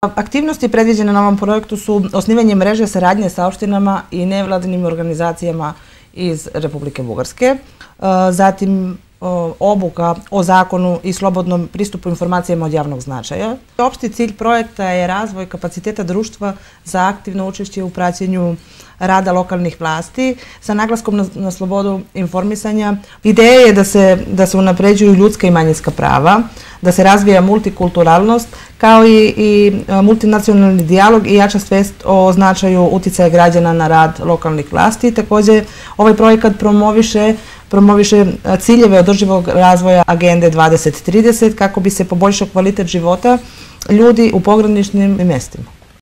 Aktivnosti predviđene na ovom projektu su osnivanje mreže saradnje sa opštinama i nevladinim organizacijama iz Republike Bugarske, e, zatim e, obuka o zakonu i slobodnom pristupu informacijama od javnog značaja. Opšti cilj projekta je razvoj kapaciteta društva za aktivno učešće u praćenju rada lokalnih vlasti sa naglaskom na slobodu informisanja. Ideja je da se unapređuju ljudska i manjinska prava, da se razvija multikulturalnost kao i e, multinacionalni dijalog i jača svest o značaju uticaja građana na rad lokalnih vlasti. Također ovaj projekat promoviše promoviše e, ciljeve održivog razvoja Agende 2030 kako bi se poboljšao kvalitet života ljudi u pograničnim mestima.